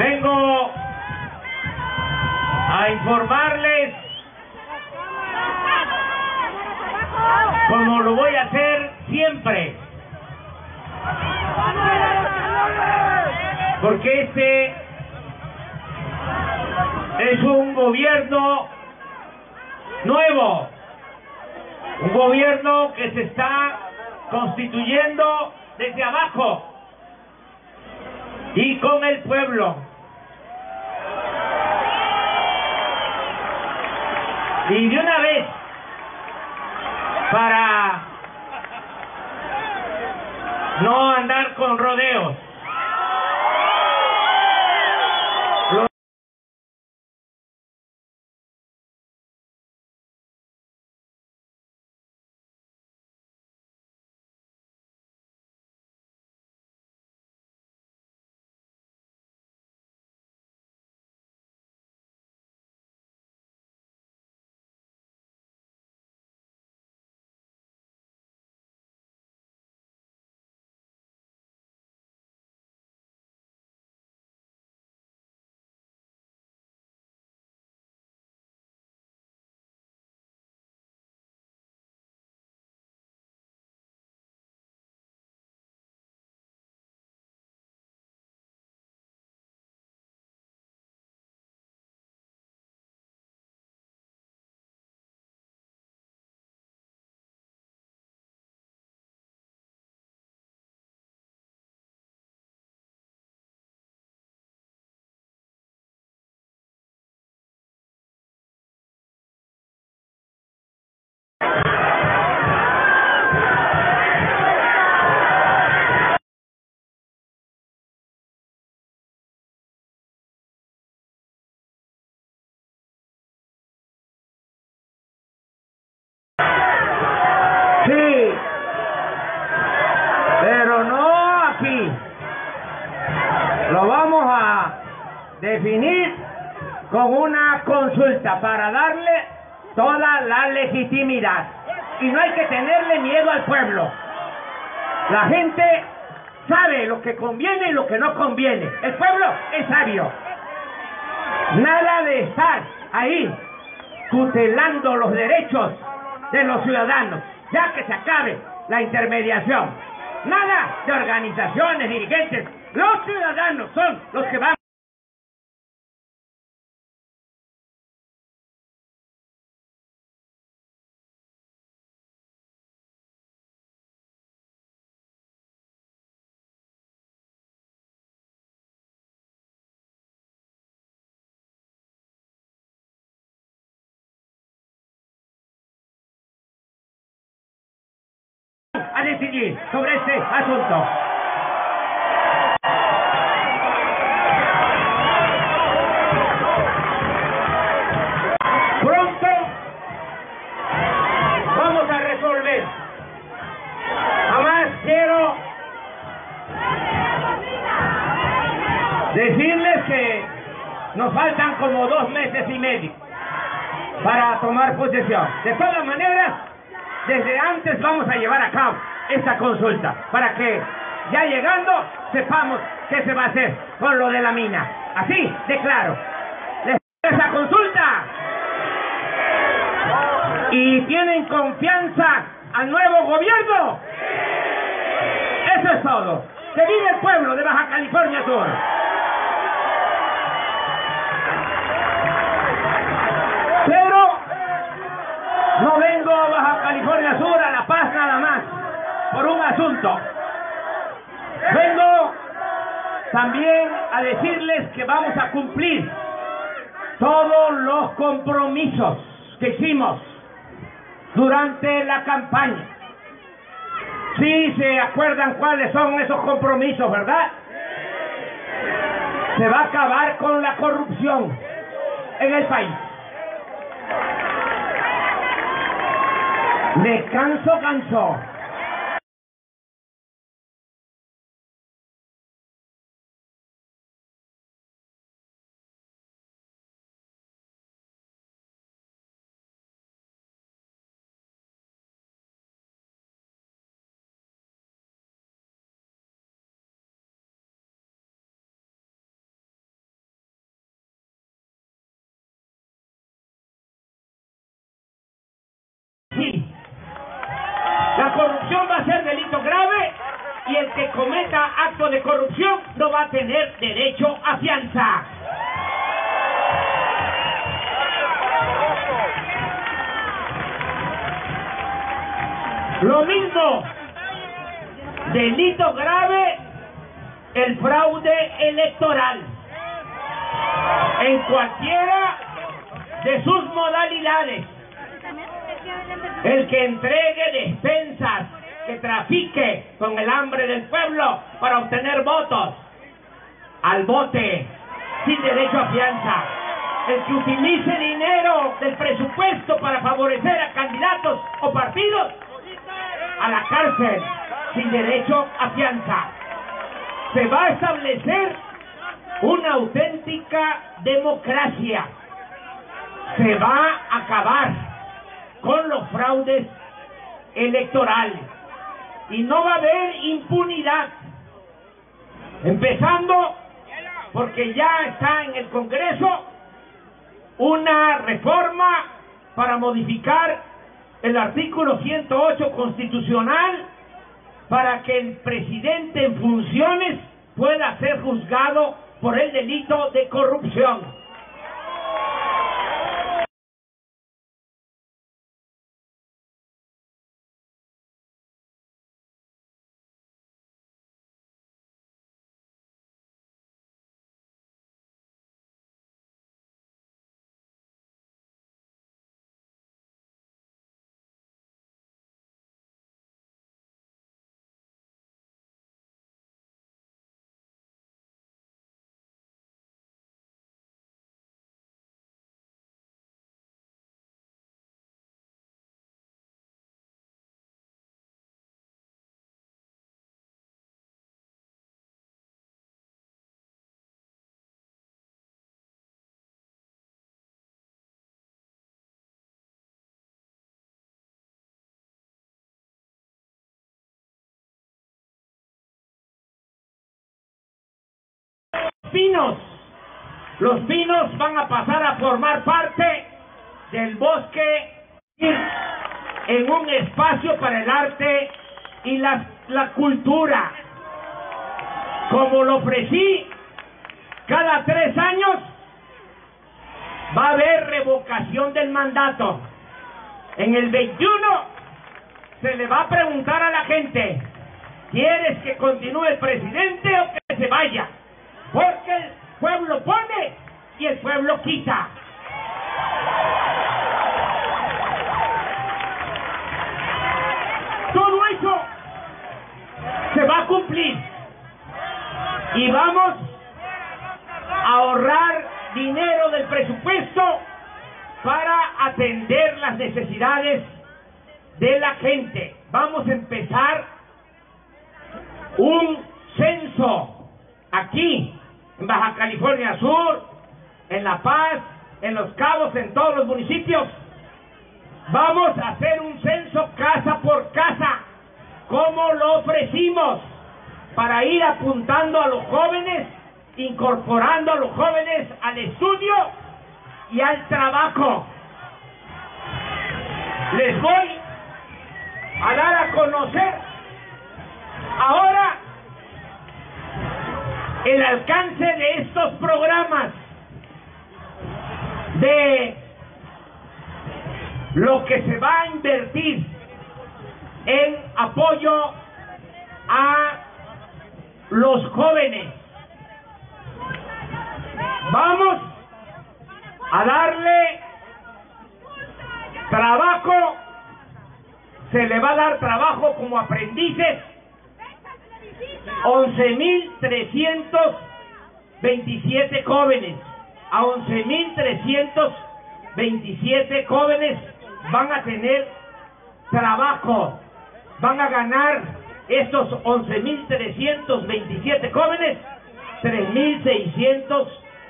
Vengo a informarles, como lo voy a hacer siempre, porque este es un gobierno nuevo, un gobierno que se está constituyendo desde abajo y con el pueblo. Y de una vez, para no andar con rodeos, definir con una consulta para darle toda la legitimidad. Y no hay que tenerle miedo al pueblo. La gente sabe lo que conviene y lo que no conviene. El pueblo es sabio. Nada de estar ahí tutelando los derechos de los ciudadanos, ya que se acabe la intermediación. Nada de organizaciones, dirigentes. Los ciudadanos son los que van. Decidir sobre este asunto. Pronto vamos a resolver. Además quiero decirles que nos faltan como dos meses y medio para tomar posesión. De todas maneras, desde antes vamos a llevar a cabo esta consulta para que ya llegando sepamos qué se va a hacer con lo de la mina. Así de claro. ¿Les esa consulta? ¿Y tienen confianza al nuevo gobierno? Eso es todo. Que vive el pueblo de Baja California Sur. Por un asunto. Vengo también a decirles que vamos a cumplir todos los compromisos que hicimos durante la campaña. Sí, se acuerdan cuáles son esos compromisos, ¿verdad? Se va a acabar con la corrupción en el país. Me canso, canso. No va a tener derecho a fianza. Lo mismo, delito grave, el fraude electoral. En cualquiera de sus modalidades. El que entregue despensas, que trafique con el hambre del pueblo para obtener votos al bote sin derecho a fianza. El que utilice dinero del presupuesto para favorecer a candidatos o partidos a la cárcel sin derecho a fianza. Se va a establecer una auténtica democracia. Se va a acabar con los fraudes electorales y no va a haber impunidad. Empezando porque ya está en el Congreso una reforma para modificar el artículo 108 constitucional para que el presidente en funciones pueda ser juzgado por el delito de corrupción. Pinos. Los pinos van a pasar a formar parte del bosque en un espacio para el arte y la, la cultura. Como lo ofrecí, cada tres años va a haber revocación del mandato. En el 21 se le va a preguntar a la gente, ¿quieres que continúe el presidente o que se vaya? Porque el pueblo pone y el pueblo quita. Todo eso se va a cumplir. Y vamos a ahorrar dinero del presupuesto para atender las necesidades de la gente. Vamos a empezar un censo aquí en Baja California Sur, en La Paz, en Los Cabos, en todos los municipios. Vamos a hacer un censo casa por casa, como lo ofrecimos, para ir apuntando a los jóvenes, incorporando a los jóvenes al estudio y al trabajo. Les voy a dar a conocer ahora el alcance de estos programas, de lo que se va a invertir en apoyo a los jóvenes. Vamos a darle trabajo, se le va a dar trabajo como aprendices 11.327 jóvenes. A 11.327 jóvenes van a tener trabajo. Van a ganar estos 11.327 jóvenes 3.600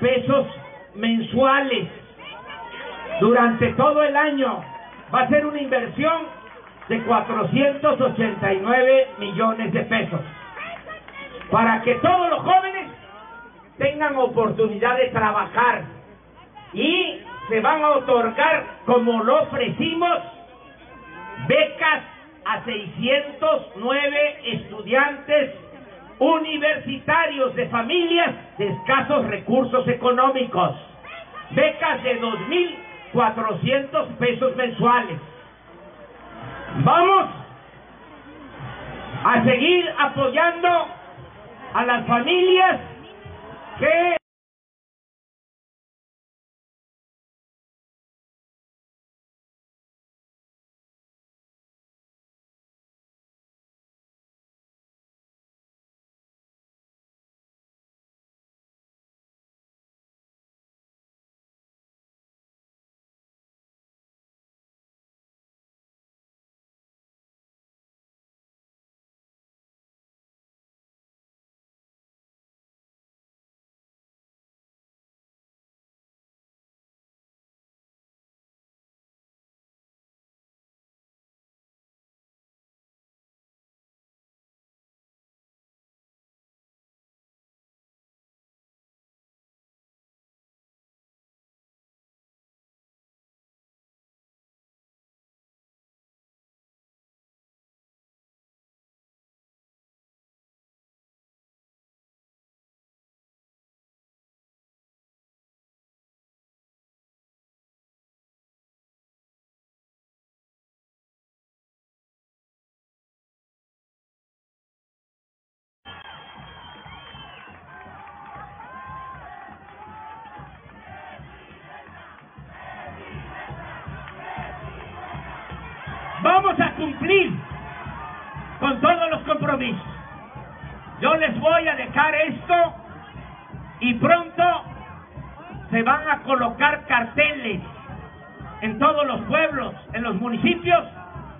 pesos mensuales durante todo el año. Va a ser una inversión de 489 millones de pesos para que todos los jóvenes tengan oportunidad de trabajar y se van a otorgar, como lo ofrecimos, becas a 609 estudiantes universitarios de familias de escasos recursos económicos, becas de 2.400 pesos mensuales. Vamos a seguir apoyando a las familias que vamos a cumplir con todos los compromisos. Yo les voy a dejar esto y pronto se van a colocar carteles en todos los pueblos, en los municipios,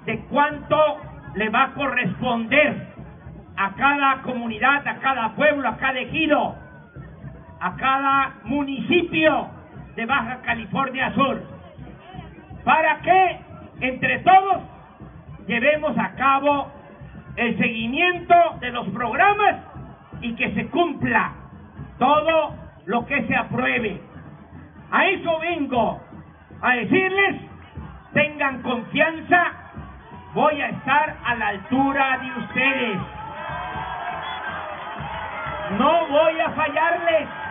de cuánto le va a corresponder a cada comunidad, a cada pueblo, a cada ejido, a cada municipio de Baja California Sur. ¿Para que entre todos llevemos a cabo el seguimiento de los programas y que se cumpla todo lo que se apruebe. A eso vengo, a decirles, tengan confianza, voy a estar a la altura de ustedes. No voy a fallarles.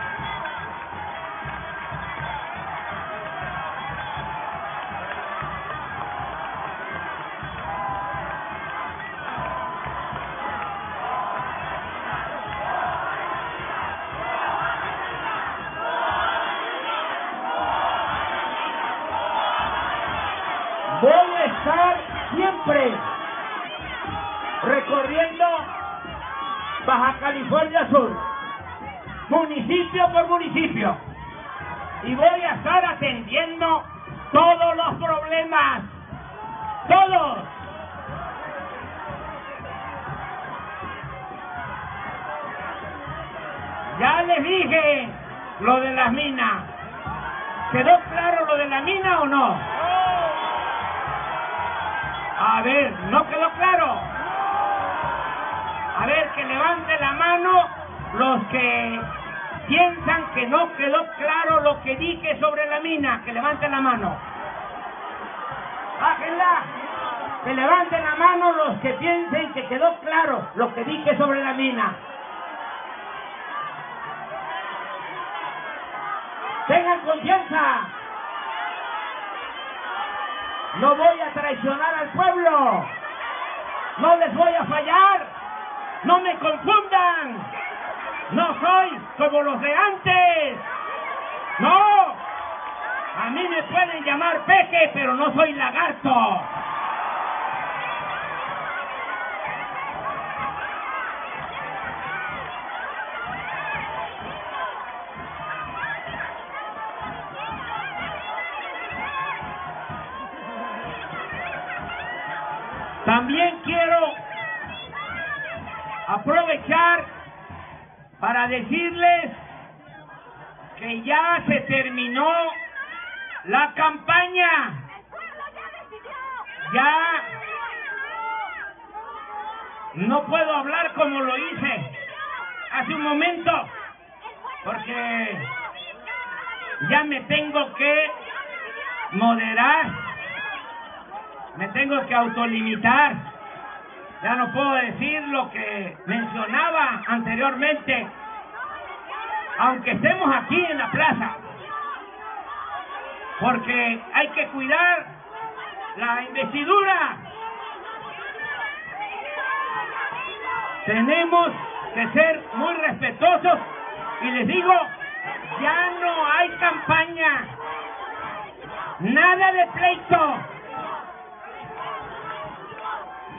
Ya les dije lo de las minas. ¿Quedó claro lo de la mina o no? A ver, ¿no quedó claro? A ver, que levante la mano los que piensan que no quedó claro lo que dije sobre la mina. Que levanten la mano. Bájenla. Que levanten la mano los que piensen que quedó claro lo que dije sobre la mina. Tengan confianza. No voy a traicionar al pueblo. No les voy a fallar. No me confundan. No soy como los de antes. No. A mí me pueden llamar peje, pero no soy lagarto. Terminó la campaña. Ya no puedo hablar como lo hice hace un momento, porque ya me tengo que moderar, me tengo que autolimitar, Ya no puedo decir lo que mencionaba anteriormente, aunque estemos aquí en la plaza, porque hay que cuidar la investidura. Tenemos que ser muy respetuosos y les digo, ya no hay campaña, nada de pleito.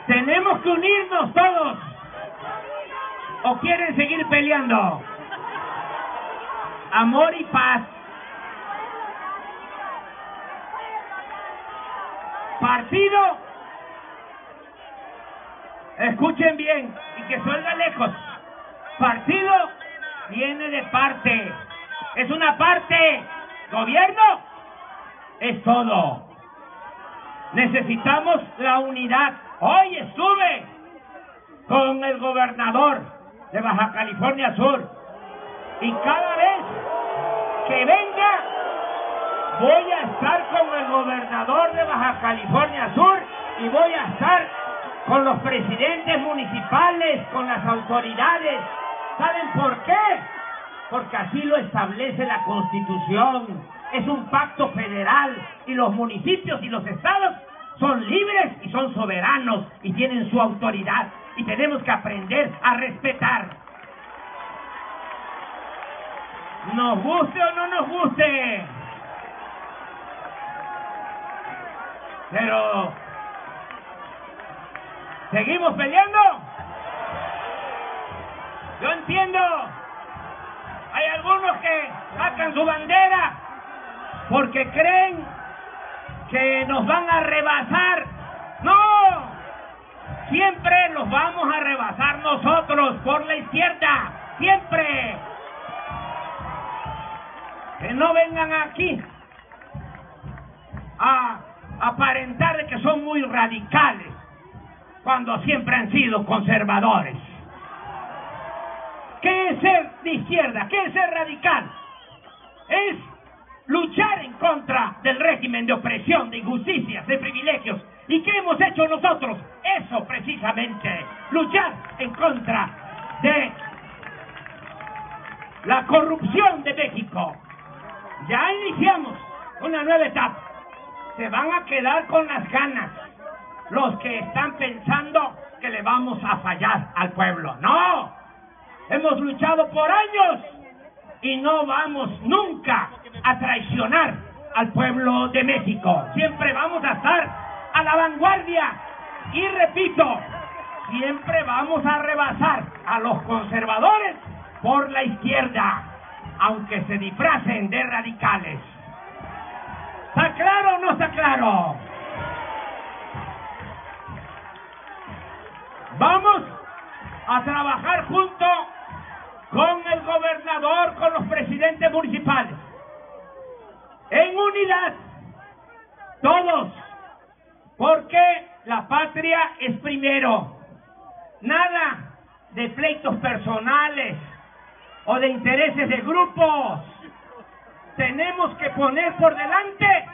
Tenemos que unirnos todos. ¿O quieren seguir peleando? Amor y paz. Partido. Escuchen bien y que suelga lejos. Partido viene de parte. Es una parte. Gobierno es todo. Necesitamos la unidad. Hoy estuve con el gobernador de Baja California Sur y cada vez que venga voy a estar con el gobernador de Baja California Sur y voy a estar con los presidentes municipales, con las autoridades. ¿Saben por qué? Porque así lo establece la Constitución. Es un pacto federal y los municipios y los estados son libres y son soberanos y tienen su autoridad y tenemos que aprender a respetar. Nos guste o no nos guste. Pero ¿Seguimos peleando? Yo entiendo. Hay algunos que sacan su bandera porque creen que nos van a rebasar. No, siempre los vamos a rebasar nosotros por la izquierda, siempre. Que no vengan aquí a aparentar de que son muy radicales cuando siempre han sido conservadores. ¿Qué es ser de izquierda? ¿Qué es ser radical? Es luchar en contra del régimen de opresión, de injusticias, de privilegios. ¿Y qué hemos hecho nosotros? Eso precisamente, luchar en contra de la corrupción de México. Ya iniciamos una nueva etapa. Se van a quedar con las ganas los que están pensando que le vamos a fallar al pueblo. No, hemos luchado por años y no vamos nunca a traicionar al pueblo de México. Siempre vamos a estar a la vanguardia y repito, siempre vamos a rebasar a los conservadores por la izquierda, aunque se disfracen de radicales. ¿Está claro o no está claro? Vamos a trabajar junto con el gobernador, con los presidentes municipales en unidad, todos, porque la patria es primero. Nada de pleitos personales o de intereses de grupos. Tenemos que poner por delante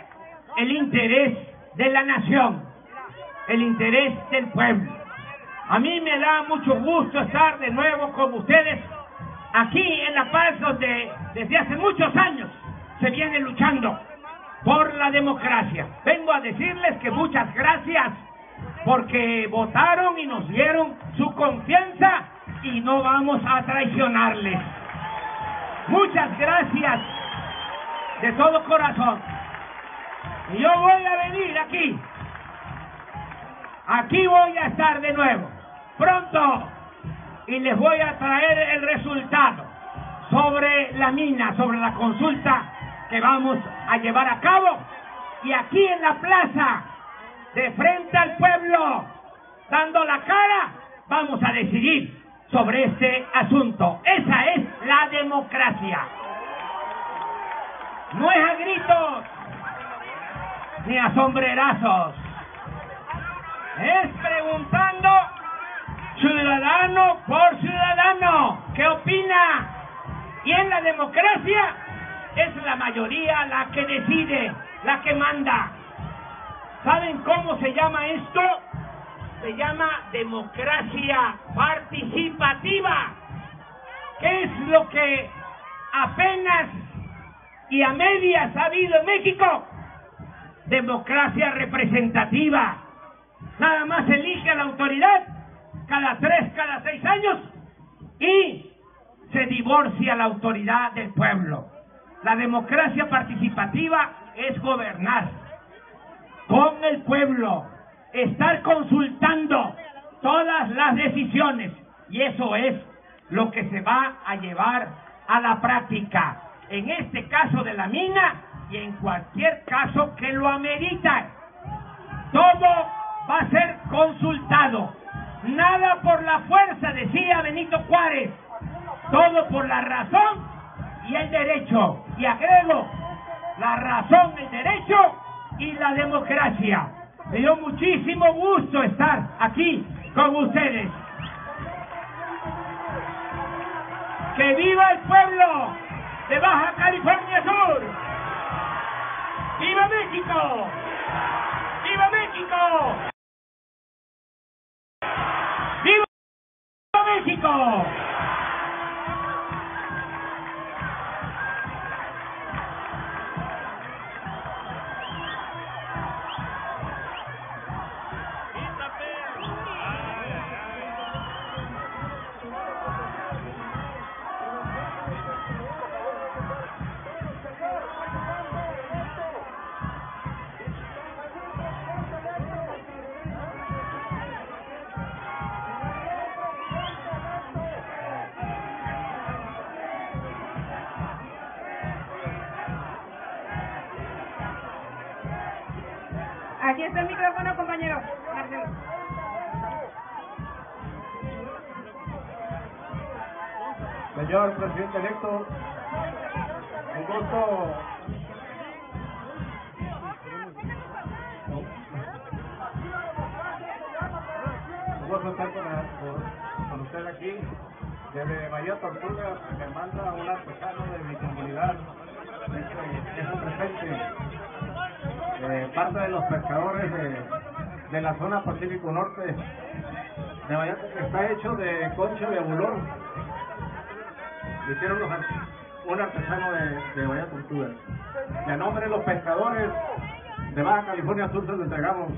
el interés de la nación, el interés del pueblo. A mí me da mucho gusto estar de nuevo con ustedes aquí en La Paz, donde desde hace muchos años se viene luchando por la democracia. Vengo a decirles que muchas gracias porque votaron y nos dieron su confianza y no vamos a traicionarles. Muchas gracias de todo corazón. Y yo voy a venir aquí. Aquí voy a estar de nuevo, pronto, y les voy a traer el resultado sobre la mina, sobre la consulta que vamos a llevar a cabo. Y aquí en la plaza, de frente al pueblo, dando la cara, vamos a decidir sobre este asunto. Esa es la democracia. No es a gritos ni a sombrerazos. Es preguntando ciudadano por ciudadano. ¿Qué opina? Y en la democracia es la mayoría la que decide, la que manda. ¿Saben cómo se llama esto? se llama democracia participativa, que es lo que apenas y a medias ha habido en México. Democracia representativa. Nada más elige a la autoridad cada tres, cada seis años y se divorcia la autoridad del pueblo. La democracia participativa es gobernar con el pueblo, estar consultando todas las decisiones y eso es lo que se va a llevar a la práctica. En este caso de la mina y en cualquier caso que lo amerita. Todo va a ser consultado. Nada por la fuerza, decía Benito Juárez. Todo por la razón y el derecho. Y agrego, la razón, el derecho y la democracia. Me dio muchísimo gusto estar aquí con ustedes. ¡Que viva el pueblo de Baja California Sur! ¡Viva México! ¡Viva México! ¡Viva México! El micrófono, compañero. Marcelo. Señor presidente electo, un gusto. Un gusto estar con, usted aquí. Desde Bahía Tortuga me manda un artesano de mi comunidad. Este, es un presente. Eh, parte de los pescadores de, la zona Pacífico Norte de Vallarta que está hecho de concha de abulón. Hicieron los un artesano de, de Vallarta. Y a nombre de los pescadores de Baja California Sur se lo entregamos